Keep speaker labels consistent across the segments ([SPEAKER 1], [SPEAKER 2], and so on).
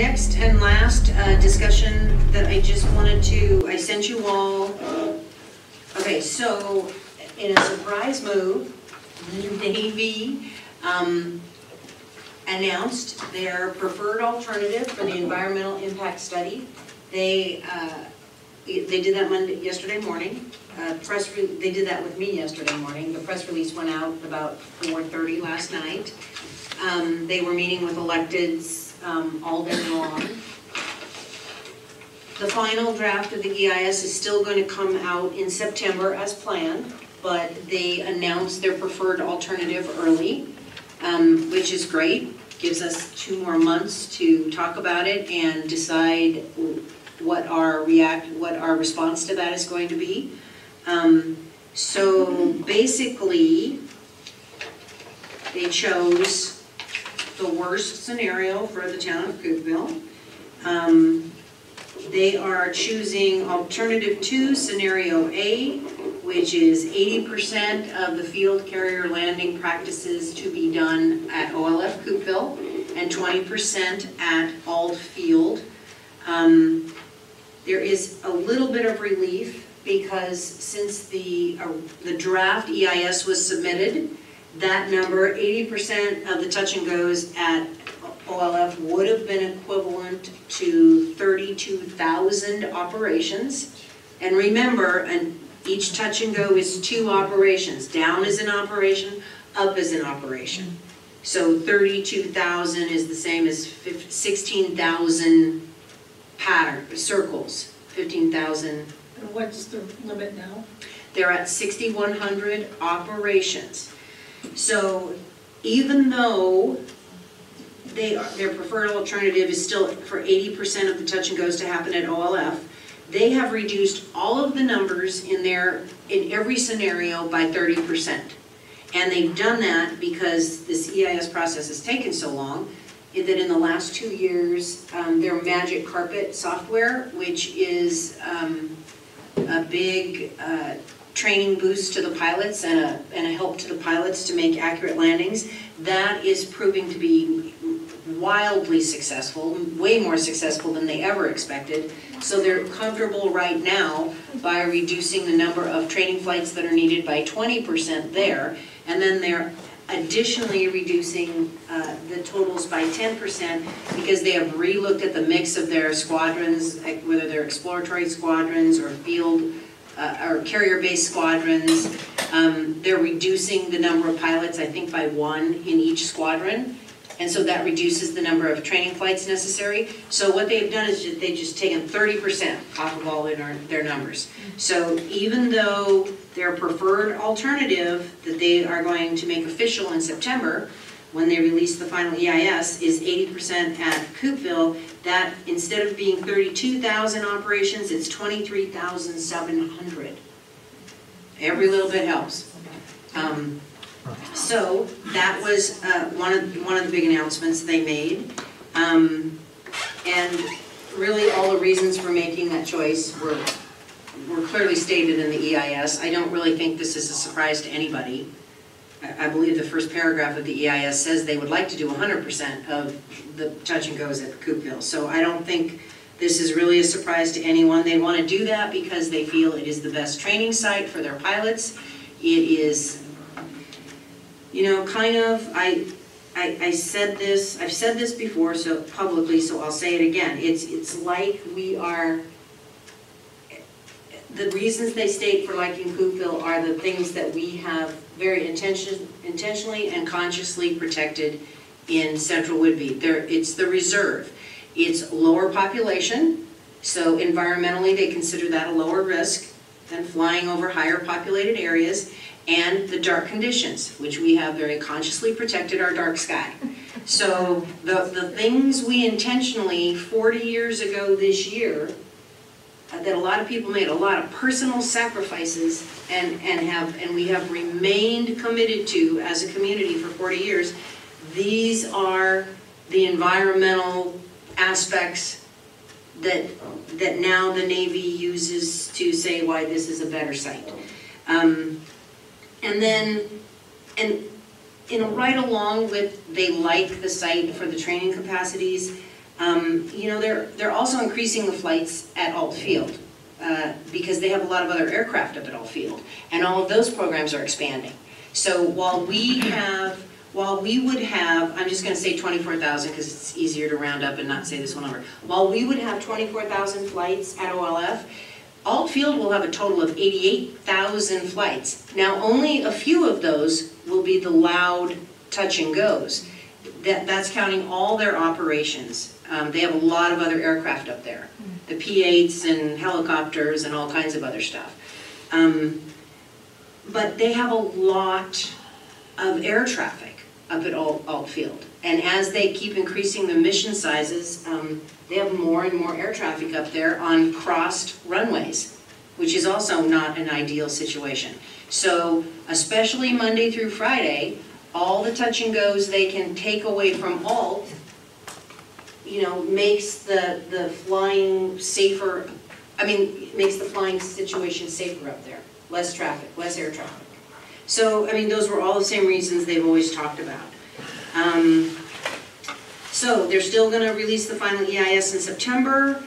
[SPEAKER 1] next and last uh, discussion that I just wanted to, I sent you all, okay, so in a surprise move, Navy um, announced their preferred alternative for the environmental impact study. They, uh, they did that Monday, yesterday morning. Uh, Press, re- they did that with me yesterday morning. The press release went out about 4:30 last night. Um, They were meeting with electeds um, all day long. The final draft of the EIS is still going to come out in September as planned, but they announced their preferred alternative early, um, which is great. Gives us two more months to talk about it and decide what our react, what our response to that is going to be. Um, So basically, they chose the worst scenario for the town of Coupeville. Um, They are choosing alternative two, scenario A, which is eighty percent of the field carrier landing practices to be done at OLF Coupeville and twenty percent at Ault Field. Um, There is a little bit of relief because since the, uh, the draft EIS was submitted, that number, eighty percent of the touch and goes at OLF would have been equivalent to thirty-two thousand operations. And remember, and each touch and go is two operations, down is an operation, up is an operation. So thirty-two thousand is the same as sixteen thousand pattern, circles, fifteen thousand
[SPEAKER 2] And what's the limit now?
[SPEAKER 1] they're at 6,100 operations. So even though they, are- their preferred alternative is still for 80% of the touch and goes to happen at OLF, they have reduced all of the numbers in their, in every scenario by 30%. And they've done that because this EIS process has taken so long, that in the last two years, um, their Magic Carpet software, which is um, a big uh, training boost to the pilots and a, and a help to the pilots to make accurate landings. That is proving to be wildly successful, way more successful than they ever expected. So they're comfortable right now by reducing the number of training flights that are needed by twenty percent there. And then they're additionally reducing uh, the totals by ten percent because they have relooked at the mix of their squadrons, whether they're exploratory squadrons or field, uh, or carrier-based squadrons. Um, They're reducing the number of pilots, I think, by one in each squadron. And so that reduces the number of training flights necessary. So what they've done is they've just taken thirty percent off of all their, their numbers. So even though their preferred alternative that they are going to make official in September, when they release the final EIS, is eighty percent at Coupeville, that instead of being thirty-two thousand operations, it's twenty-three thousand seven hundred. Every little bit helps. Um, so that was uh, one of, one of the big announcements they made. Um, And really, all the reasons for making that choice were, were clearly stated in the EIS. I don't really think this is a surprise to anybody. I believe the first paragraph of the EIS says they would like to do 100% of the touch and goes at Coupeville. So I don't think this is really a surprise to anyone. They want to do that because they feel it is the best training site for their pilots. It is you know, kind of, I, I, I said this, I've said this before, so publicly, so I'll say it again. It's, it's like we are, the reasons they state for liking Coupeville are the things that we have very intention, intentionally and consciously protected in central Whidbey. There, it's the reserve. It's lower population, so environmentally, they consider that a lower risk than flying over higher populated areas and the dark conditions, which we have very consciously protected our dark sky. So the, the things we intentionally, 40 years ago this year, uh, that a lot of people made a lot of personal sacrifices and, and have, and we have remained committed to as a community for 40 years, these are the environmental aspects that, that now the Navy uses to say why this is a better site. Um, and then, and, you know, right along with, they like the site for the training capacities, Um, you know, they're, they're also increasing the flights at Ault Field, uh, because they have a lot of other aircraft up at Ault Field, and all of those programs are expanding. So while we have, while we would have, I'm just gonna say twenty-four thousand, because it's easier to round up and not say this whole number. While we would have twenty-four thousand flights at OLF, Ault Field will have a total of eighty-eight thousand flights. Now, only a few of those will be the loud touch and goes. That, that's counting all their operations. Um, they have a lot of other aircraft up there. The P-8s and helicopters and all kinds of other stuff. Um, but they have a lot of air traffic up at Ault, Ault Field. And as they keep increasing the mission sizes, um, they have more and more air traffic up there on crossed runways, which is also not an ideal situation. So especially Monday through Friday, all the touch and goes they can take away from Ault, you know, makes the, the flying safer, I mean, makes the flying situation safer up there. Less traffic, less air traffic. So, I mean, those were all the same reasons they've always talked about. Um, So they're still gonna release the final EIS in September.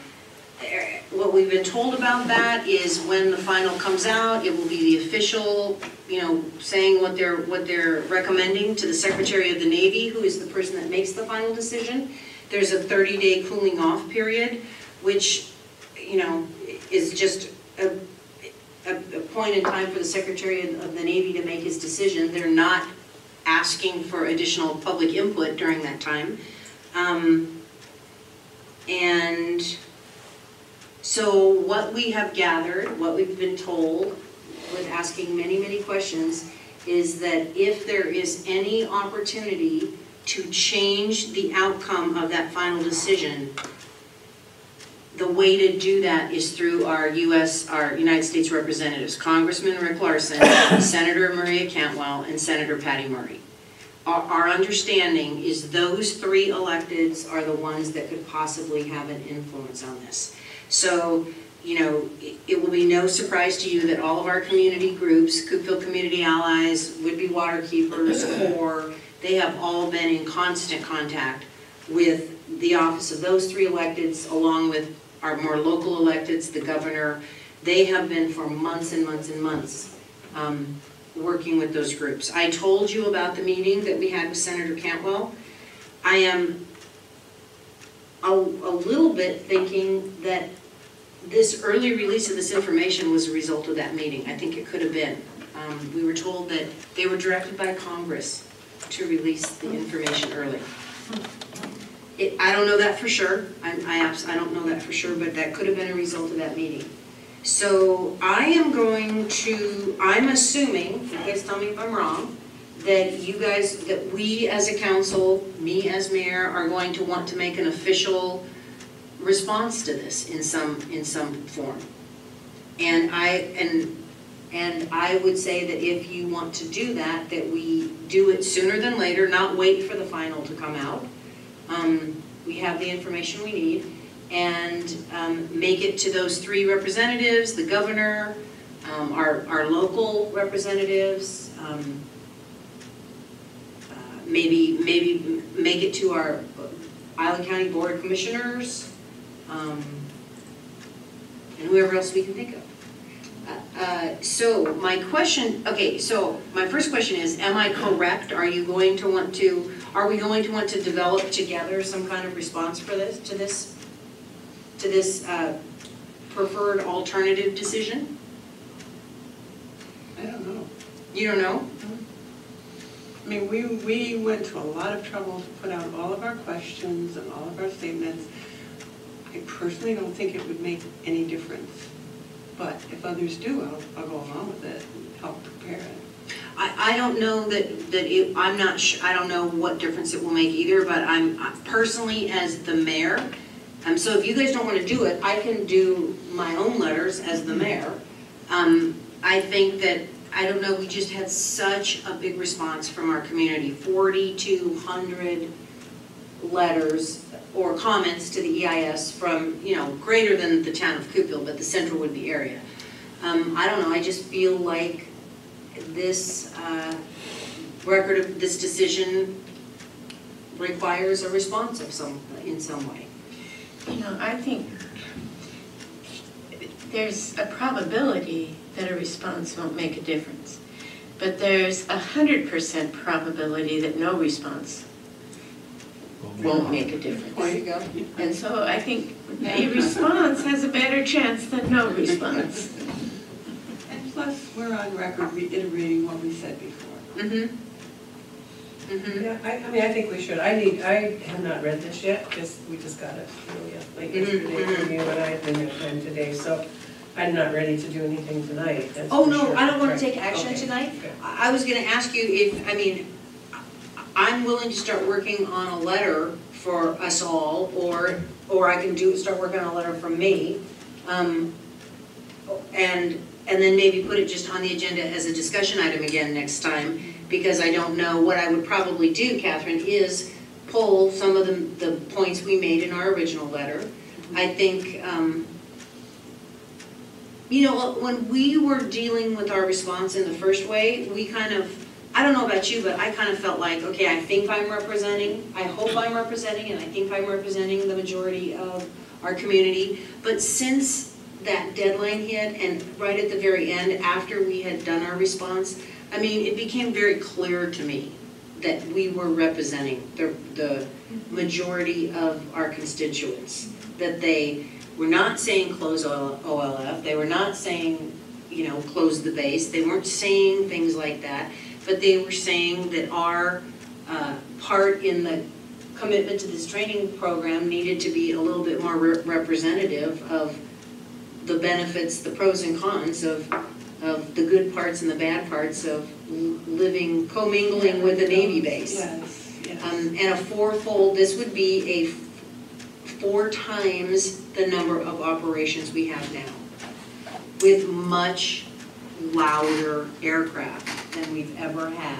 [SPEAKER 1] Eh, What we've been told about that is when the final comes out, it will be the official, you know, saying what they're, what they're recommending to the Secretary of the Navy, who is the person that makes the final decision. There's a 30-day cooling off period, which, you know, is just a, a, a point in time for the Secretary of the Navy to make his decision. They're not asking for additional public input during that time. Um, And so what we have gathered, what we've been told, with asking many, many questions, is that if there is any opportunity to change the outcome of that final decision, the way to do that is through our US, our United States representatives, Congressman Rick Larsen, Senator Maria Cantwell, and Senator Patty Murray. Our, our understanding is those three electeds are the ones that could possibly have an influence on this. So, you know, it- it will be no surprise to you that all of our community groups, Coupeville Community Allies, Would-Be Waterkeepers, CORE, they have all been in constant contact with the office of those three electeds, along with our more local electeds, the governor. They have been for months and months and months, um, working with those groups. I told you about the meeting that we had with Senator Cantwell. I am a, a little bit thinking that this early release of this information was a result of that meeting. I think it could have been. Um, we were told that they were directed by Congress to release the information early. It, I don't know that for sure. I, I I don't know that for sure, but that could have been a result of that meeting. So I am going to, I'm assuming, you guys tell me if I'm wrong, that you guys, that we as a council, me as mayor, are going to want to make an official response to this in some, in some form. And I, and, and I would say that if you want to do that, that we do it sooner than later, not wait for the final to come out. Um, we have the information we need, and, um, make it to those three representatives, the governor, um, our, our local representatives, um, uh, maybe, maybe make it to our Island County Board of Commissioners, um, and whoever else we can think of. Uh, So my question, okay, so my first question is, am I correct? Are you going to want to, are we going to want to develop together some kind of response for this, to this, to this uh, preferred alternative decision?
[SPEAKER 3] I don't know.
[SPEAKER 1] You don't know?
[SPEAKER 3] I mean, we, we went to a lot of trouble to put out all of our questions and all of our statements. I personally don't think it would make any difference. But if others do, I'll, I'll go along with it and help prepare it.
[SPEAKER 1] I, I don't know that, that it, I'm not I don't know what difference it will make either, but I'm, personally, as the mayor, um, so if you guys don't wanna do it, I can do my own letters as the mayor. Um, I think that, I don't know, we just had such a big response from our community, forty-two hundred letters or comments to the EIS from, you know, greater than the town of Coupeville, but the central Whidbey area. Um, I don't know, I just feel like this, uh, record of this decision requires a response of some, in some way.
[SPEAKER 4] You know, I think there's a probability that a response won't make a difference. But there's a hundred percent probability that no response won't make a difference.
[SPEAKER 1] There you go.
[SPEAKER 4] And so I think a response has a better chance than no response.
[SPEAKER 3] And plus, we're on record reiterating what we said before.
[SPEAKER 1] Mm-hmm. Mm-hmm.
[SPEAKER 5] Yeah, I, I mean, I think we should. I need, I have not read this yet, because we just got it, you know, yeah, late yesterday from you, and I had been time today, so I'm not ready to do anything tonight, that's
[SPEAKER 1] Oh, no,
[SPEAKER 5] sure.
[SPEAKER 1] I don't wanna take action
[SPEAKER 5] Okay.
[SPEAKER 1] tonight.
[SPEAKER 5] Okay.
[SPEAKER 1] I I was gonna ask you if, I mean, I'm willing to start working on a letter for us all, or, or I can do, start working on a letter from me. Um, And, and then maybe put it just on the agenda as a discussion item again next time, because I don't know, what I would probably do, Catherine, is pull some of the, the points we made in our original letter. I think, um, you know, when we were dealing with our response in the first way, we kind of, I don't know about you, but I kind of felt like, okay, I think I'm representing, I hope I'm representing, and I think I'm representing the majority of our community. But since that deadline hit, and right at the very end, after we had done our response, I mean, it became very clear to me that we were representing the, the majority of our constituents. That they were not saying close OLF, they were not saying, you know, close the base, they weren't saying things like that, but they were saying that our uh, part in the commitment to this training program needed to be a little bit more re- representative of the benefits, the pros and cons of, of the good parts and the bad parts of living, commingling with a Navy base.
[SPEAKER 3] Yes, yes.
[SPEAKER 1] Um, and a fourfold, this would be a f- four times the number of operations we have now, with much louder aircraft than we've ever had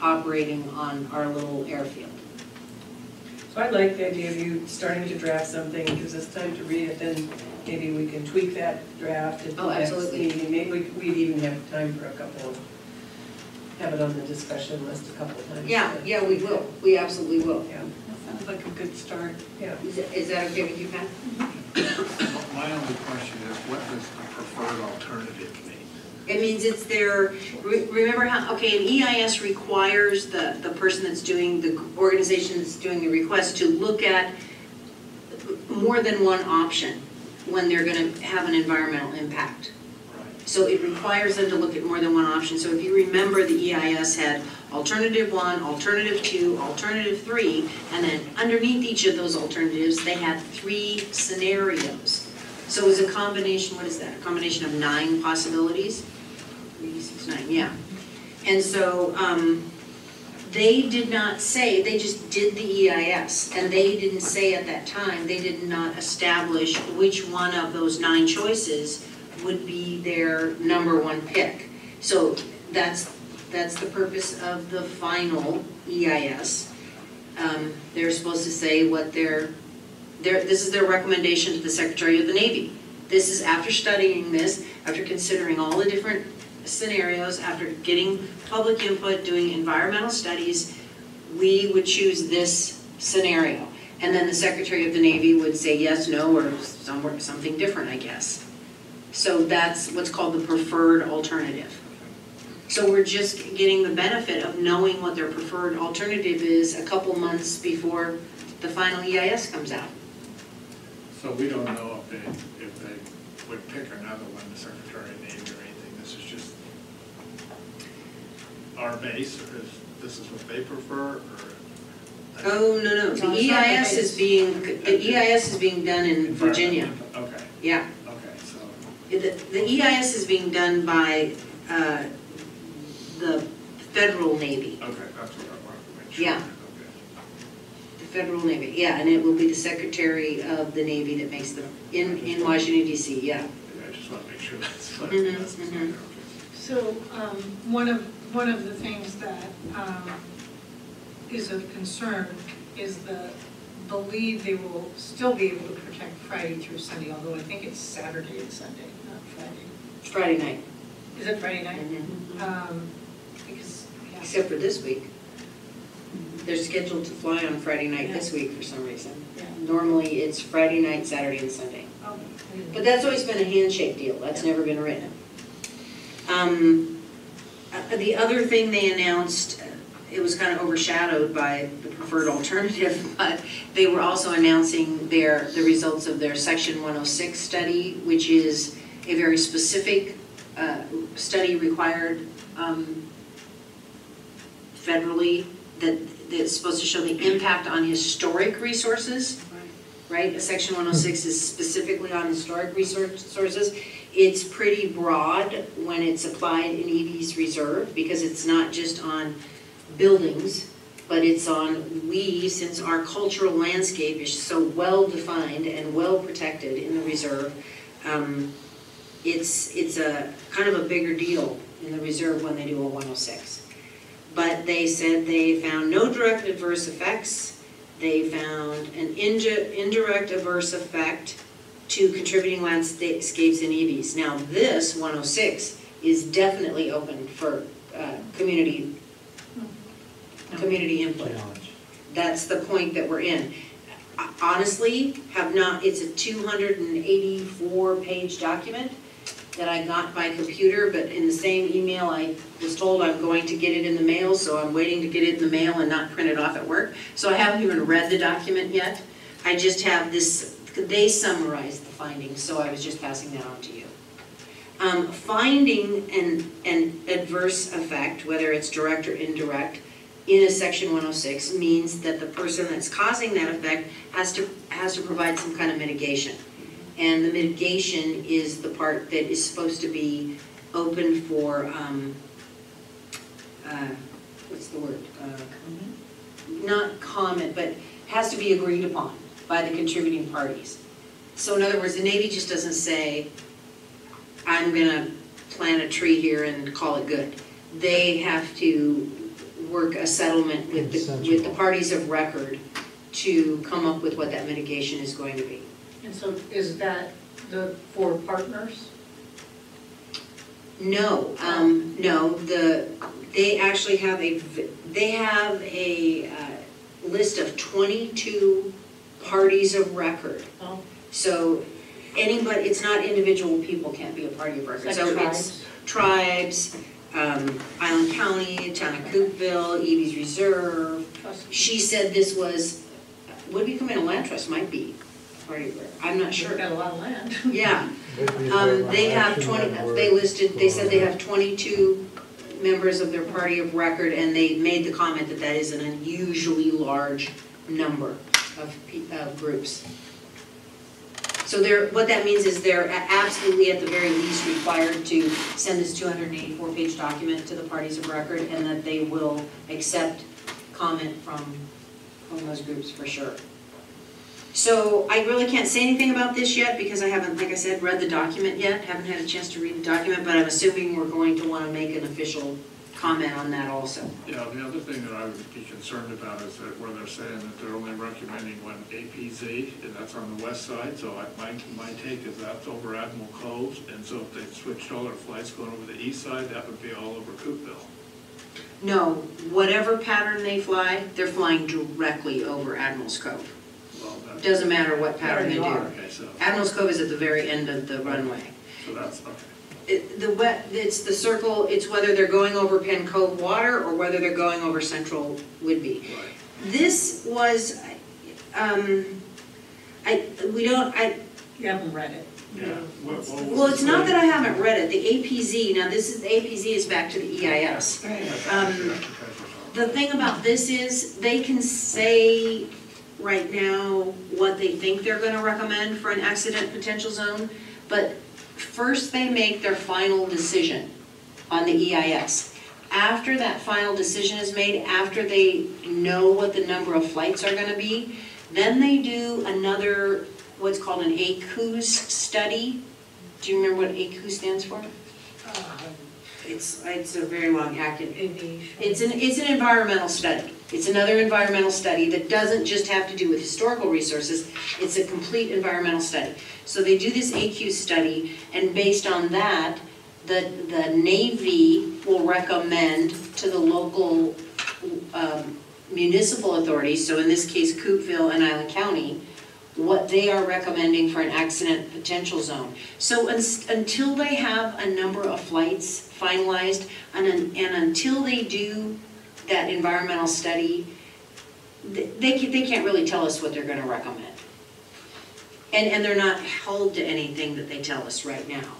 [SPEAKER 1] operating on our little airfield.
[SPEAKER 5] So I like the idea of you starting to draft something, it gives us time to read it, then maybe we can tweak that draft at
[SPEAKER 1] Oh,
[SPEAKER 5] the next
[SPEAKER 1] absolutely.
[SPEAKER 5] meeting. Maybe we- we'd even have time for a couple of, have it on the discussion list a couple of times.
[SPEAKER 1] Yeah, yeah, we will, we absolutely will.
[SPEAKER 5] Yeah,
[SPEAKER 3] That sounds like a good start.
[SPEAKER 5] yeah.
[SPEAKER 1] Is that- is that okay with you, Pat?
[SPEAKER 6] My only question is, what does the preferred alternative mean?
[SPEAKER 1] It means it's their, re- remember how, okay, an EIS requires the, the person that's doing, the organization that's doing the request to look at more than one option when they're gonna have an environmental impact. So it requires them to look at more than one option. So if you remember, the EIS had alternative one, alternative two, alternative three, and then underneath each of those alternatives, they had three scenarios. So it was a combination, what is that, a combination of nine possibilities? Yeah. And so, um, they did not say, they just did the EIS, and they didn't say at that time, they did not establish which one of those nine choices would be their number one pick. So that's, that's the purpose of the final EIS. Um, they're supposed to say what their, their, this is their recommendation to the Secretary of the Navy. This is after studying this, after considering all the different scenarios, after getting public input, doing environmental studies, we would choose this scenario. And then the Secretary of the Navy would say yes, no, or somewhere, something different, I guess. So that's what's called the preferred alternative. So we're just getting the benefit of knowing what their preferred alternative is a couple months before the final EIS comes out.
[SPEAKER 6] So we don't know if they, if they would pick another one, the Secretary of Navy or anything, this is just our base, or is, this is what they prefer, or?
[SPEAKER 1] Oh, no, no,
[SPEAKER 2] No,
[SPEAKER 1] the
[SPEAKER 2] it's
[SPEAKER 1] EIS is being, the EIS is being done in Virginia.
[SPEAKER 6] Okay,
[SPEAKER 1] Yeah,
[SPEAKER 6] okay, so,
[SPEAKER 1] the, the EIS is being done by, uh, the federal Navy.
[SPEAKER 6] okay, that's what I wanted to make sure.
[SPEAKER 1] Yeah.
[SPEAKER 6] Okay.
[SPEAKER 1] The federal Navy, yeah, and it will be the Secretary of the Navy that makes them, in, in Washington DC, yeah.
[SPEAKER 6] Yeah, I just want to make sure that's.
[SPEAKER 1] Mhm,
[SPEAKER 6] that's-
[SPEAKER 1] mhm.
[SPEAKER 6] okay.
[SPEAKER 2] So, um, one of, one of the things that, um, is of concern is the, believe they will still be able to protect Friday through Sunday, although I think it's Saturday and Sunday, not Friday.
[SPEAKER 1] Friday night,
[SPEAKER 2] Is it Friday night?
[SPEAKER 1] mhm.
[SPEAKER 2] Um, because, yeah.
[SPEAKER 1] except for this week. They're scheduled to fly on Friday night this week for some reason.
[SPEAKER 2] Yeah.
[SPEAKER 1] Normally, it's Friday night, Saturday, and Sunday.
[SPEAKER 2] Oh,
[SPEAKER 1] But that's always been a handshake deal, that's never been written. Um, uh, The other thing they announced, it was kind of overshadowed by the preferred alternative, but they were also announcing their, the results of their Section 106 study, which is a very specific uh, study required um, federally, that, that's supposed to show the impact on historic resources right? Section 106 is specifically on historic resource- sources. It's pretty broad when it's applied in Ebey's reserve because it's not just on buildings, but it's on we, since our cultural landscape is so well-defined and well-protected in the reserve, um, it's, it's a kind of a bigger deal in the reserve when they do a 106. But they said they found no direct adverse effects they found an indirect adverse effect to contributing landscapes and Ebey's. Now, this 106 is definitely open for uh, community, community input. That's the point that we're in. Honestly, have not, it's a 284-page document that I got by computer, but in the same email, I was told I'm going to get it in the mail, so I'm waiting to get it in the mail and not print it off at work. So I haven't even read the document yet. I just have this, they summarized the findings, so I was just passing that on to you. Um, Finding an, an adverse effect, whether it's direct or indirect, in a section 106 means that the person that's causing that effect has to, has to provide some kind of mitigation. And the mitigation is the part that is supposed to be open for, um, uh, what's the word? Uh, Not comment, but has to be agreed upon by the contributing parties. So in other words, the Navy just doesn't say, I'm gonna plant a tree here and call it good. They have to work a settlement with the, with the parties of record to come up with what that mitigation is going to be.
[SPEAKER 2] And so is that the four partners?
[SPEAKER 1] No, um, no, the, they actually have a they have a, uh, list of twenty-two parties of record.
[SPEAKER 2] Oh.
[SPEAKER 1] So anybody, it's not individual people can't be a party of record.
[SPEAKER 2] Like
[SPEAKER 1] So it's tribes, um, Island County, Town of Coupeville, Ebey's Reserve. She said this was, would become a land trust might be party of record. I'm not
[SPEAKER 2] They've
[SPEAKER 1] sure.
[SPEAKER 2] got a lot of land.
[SPEAKER 1] Yeah, um, they have twenty, they listed, they said they have twenty-two members of their party of record, and they made the comment that that is an unusually large number of, groups. So what that means is they're absolutely at the very least required to send this two hundred and eighty-four page document to the parties of record, and that they will accept comment from, from those groups for sure. So I really can't say anything about this yet because I haven't, like I said, read the document yet, haven't had a chance to read the document, but I'm assuming we're going to want to make an official comment on that also.
[SPEAKER 6] Yeah, the other thing that I would be concerned about is that where they're saying that they're only recommending one APZ, and that's on the west side, so I, my, my take is that's over Admiral Cove, and so if they switched all their flights going over the east side, that would be all over Coupeville.
[SPEAKER 1] No, whatever pattern they fly, they're flying directly over Admiral's Cove.
[SPEAKER 6] Well,
[SPEAKER 1] Doesn't matter what pattern they do.
[SPEAKER 6] okay, so,
[SPEAKER 1] Admiral's Cove is at the very end of the runway.
[SPEAKER 6] so that's, okay.
[SPEAKER 1] It- The wet, it's the circle, it's whether they're going over Penn Cove water or whether they're going over Central Whidbey.
[SPEAKER 6] Right.
[SPEAKER 1] This was, um, I, we don't, I,
[SPEAKER 2] You haven't read it.
[SPEAKER 6] Yeah. What- what
[SPEAKER 1] well, it's
[SPEAKER 6] the
[SPEAKER 1] not that I haven't read it, the APZ, now this is, the APZ is back to the EIS. Um,
[SPEAKER 6] that's the treasurer's office.
[SPEAKER 1] The thing about this is, they can say right now what they think they're gonna recommend for an accident potential zone, but first they make their final decision on the EIS. After that final decision is made, after they know what the number of flights are gonna be, then they do another, what's called an AICUZ study. Do you remember what AICUZ stands for?
[SPEAKER 2] Uh,
[SPEAKER 1] It's, it's a very long acronym. It's an, it's an environmental study. It's another environmental study that doesn't just have to do with historical resources, it's a complete environmental study. So they do this AQ study, and based on that, the, the Navy will recommend to the local um, municipal authorities, so in this case Coupeville and Island County, what they are recommending for an accident potential zone. So uns- until they have a number of flights finalized, and, un- and until they do that environmental study, they, they can't really tell us what they're gonna recommend. And, and they're not held to anything that they tell us right now.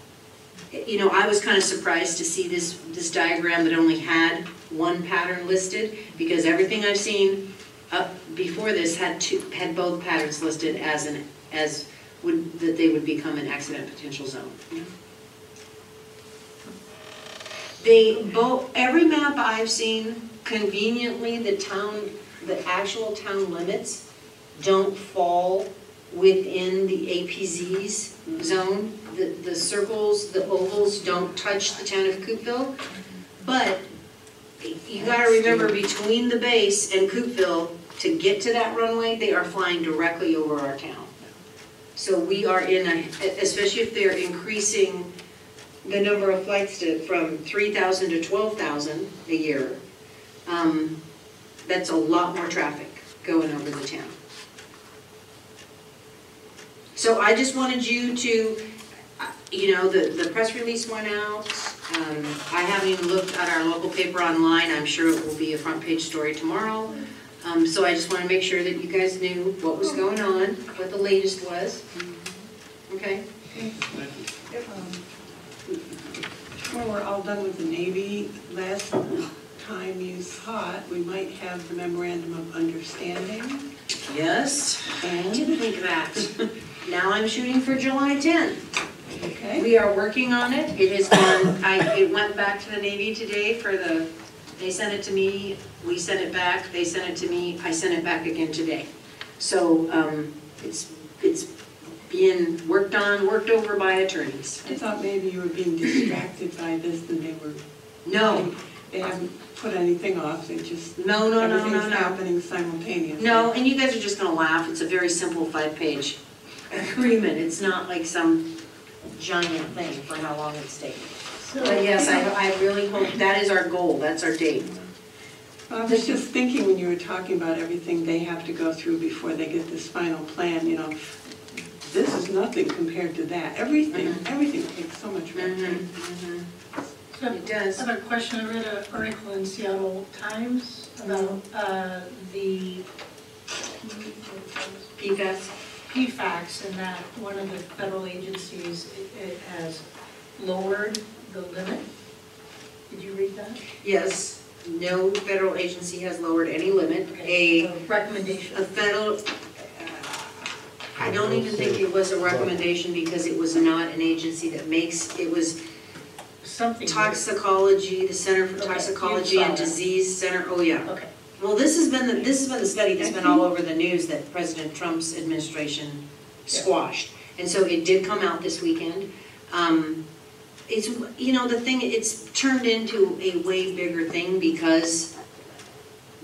[SPEAKER 1] Eh, you know, I was kind of surprised to see this, this diagram that only had one pattern listed, because everything I've seen up before this had two, had both patterns listed as an, as would, that they would become an accident potential zone. They both, every map I've seen, conveniently, the town, the actual town limits don't fall within the APZ's zone. The, the circles, the ovals don't touch the town of Coupeville. But you gotta remember, between the base and Coupeville, to get to that runway, they are flying directly over our town. So we are in a, especially if they're increasing the number of flights to, from three thousand to twelve thousand a year, um, that's a lot more traffic going over the town. So I just wanted you to, uh, you know, the, the press release went out. Um, I haven't even looked at our local paper online. I'm sure it will be a front page story tomorrow. Um, so I just want to make sure that you guys knew what was going on, what the latest was. Okay?
[SPEAKER 3] When we're all done with the Navy, last time you saw it, we might have the memorandum of understanding.
[SPEAKER 1] Yes. I
[SPEAKER 3] And,
[SPEAKER 1] didn't think of that. Now I'm shooting for July 10th.
[SPEAKER 3] okay,
[SPEAKER 1] We are working on it. It has gone, I, it went back to the Navy today for the, they sent it to me, we sent it back, they sent it to me, I sent it back again today. So, um, it's, it's being worked on, worked over by attorneys.
[SPEAKER 3] I thought maybe you were being distracted by this and they were.
[SPEAKER 1] No,
[SPEAKER 3] They haven't put anything off, they just,
[SPEAKER 1] no, no, no, no,
[SPEAKER 3] everything's
[SPEAKER 1] no.
[SPEAKER 3] happening simultaneously.
[SPEAKER 1] No, and you guys are just gonna laugh. It's a very simple five-page agreement. It's not like some giant thing for how long it's taking. But yes, I, I really hope, that is our goal, that's our date.
[SPEAKER 3] I was just thinking when you were talking about everything they have to go through before they get this final plan, you know, this is nothing compared to that. Everything,
[SPEAKER 1] Mhm.
[SPEAKER 3] everything takes so much more time.
[SPEAKER 2] So
[SPEAKER 1] It does.
[SPEAKER 2] I have a question, I read an article in Seattle Times about uh, the
[SPEAKER 1] PFAS?
[SPEAKER 2] PFAX and that one of the federal agencies, it- it has lowered the limit. Did you read that?
[SPEAKER 1] Yes, no federal agency has lowered any limit. A,
[SPEAKER 2] The Recommendation.
[SPEAKER 1] a federal, I don't even think it was a recommendation because it was not an agency that makes, it was
[SPEAKER 2] Something.
[SPEAKER 1] toxicology, the Center for
[SPEAKER 2] Okay, you
[SPEAKER 1] Toxicology
[SPEAKER 2] saw
[SPEAKER 1] and
[SPEAKER 2] that.
[SPEAKER 1] Disease Center, oh yeah.
[SPEAKER 2] Okay.
[SPEAKER 1] Well, this has been, the this has been the study that's been all over the news that President Trump's administration squashed. And so it did come out this weekend. Um, It's, you know, the thing, it's turned into a way bigger thing because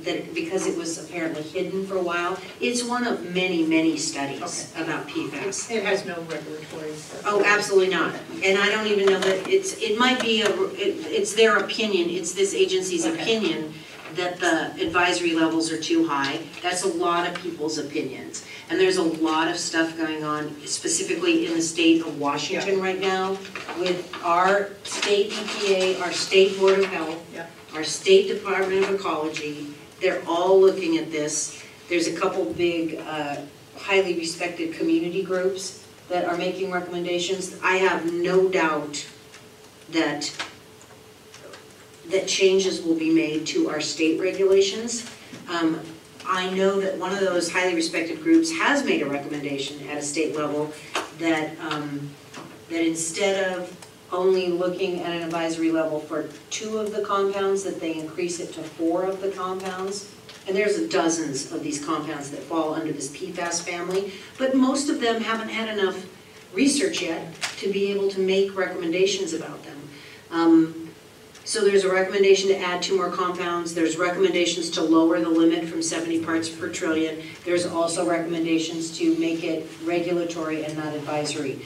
[SPEAKER 1] that, because it was apparently hidden for a while. It's one of many, many studies about PFAS.
[SPEAKER 2] It has no regulatory.
[SPEAKER 1] Oh, absolutely not. And I don't even know that, it's, it might be, a it, it's their opinion, it's this agency's
[SPEAKER 2] Okay.
[SPEAKER 1] opinion that the advisory levels are too high. That's a lot of people's opinions. And there's a lot of stuff going on specifically in the state of Washington right now with our state EPA, our state Board of Health,
[SPEAKER 2] Yeah.
[SPEAKER 1] our state Department of Ecology. They're all looking at this. There's a couple big, uh, highly respected community groups that are making recommendations. I have no doubt that, that changes will be made to our state regulations. Um, I know that one of those highly respected groups has made a recommendation at a state level that, um, that instead of only looking at an advisory level for two of the compounds, that they increase it to four of the compounds. And there's dozens of these compounds that fall under this PFAS family, but most of them haven't had enough research yet to be able to make recommendations about them. Um, So there's a recommendation to add two more compounds, there's recommendations to lower the limit from 70 parts per trillion. There's also recommendations to make it regulatory and not advisory.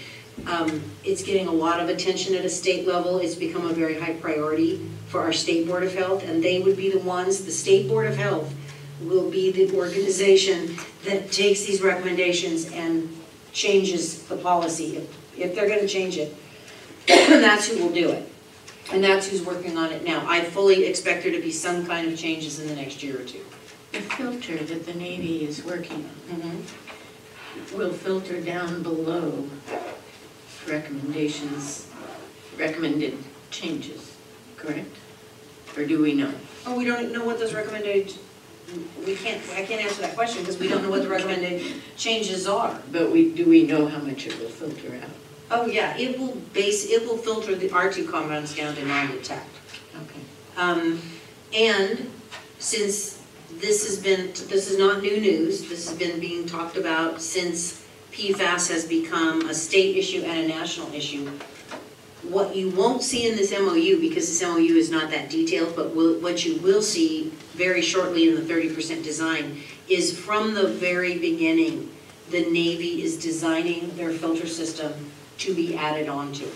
[SPEAKER 1] Um, It's getting a lot of attention at a state level, it's become a very high priority for our State Board of Health, and they would be the ones, the State Board of Health will be the organization that takes these recommendations and changes the policy, if, if they're gonna change it. That's who will do it. And that's who's working on it now. I fully expect there to be some kind of changes in the next year or two.
[SPEAKER 4] The filter that the Navy is working on will filter down below recommendations, recommended changes, correct? Or do we know?
[SPEAKER 1] Oh, we don't know what those recommended, we can't, I can't answer that question because we don't know what the recommended changes are.
[SPEAKER 4] But we, do we know how much it will filter out?
[SPEAKER 1] Oh, yeah, it will base, it will filter the R two compounds down to non-detect.
[SPEAKER 4] Okay.
[SPEAKER 1] Um, and since this has been, this is not new news, this has been being talked about since PFAS has become a state issue and a national issue. What you won't see in this MOU, because this MOU is not that detailed, but will, what you will see very shortly in the thirty percent design is from the very beginning, the Navy is designing their filter system to be added onto.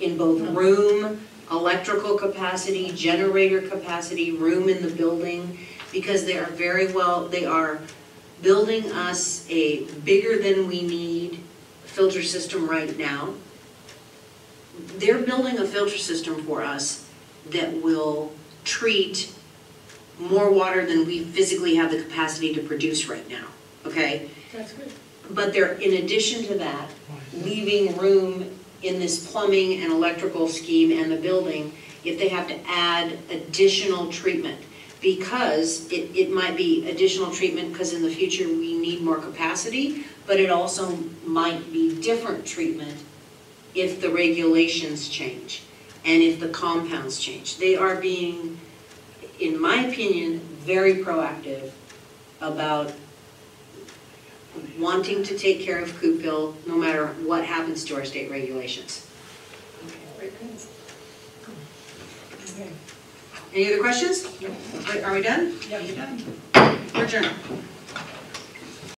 [SPEAKER 1] In both hmm. room, electrical capacity, generator capacity, room in the building, because they are very well, they are building us a bigger than we need filter system right now. They're building a filter system for us that will treat more water than we physically have the capacity to produce right now, okay?
[SPEAKER 2] That's good.
[SPEAKER 1] But they're, in addition to that, leaving room in this plumbing and electrical scheme and the building if they have to add additional treatment. Because it, it might be additional treatment because in the future we need more capacity, but it also might be different treatment if the regulations change and if the compounds change. They are being, in my opinion, very proactive about wanting to take care of Coupeville, no matter what happens to our state regulations.
[SPEAKER 5] Okay.
[SPEAKER 1] Any other questions? Are- we done?
[SPEAKER 5] Yeah, you're done.
[SPEAKER 1] We're adjourned.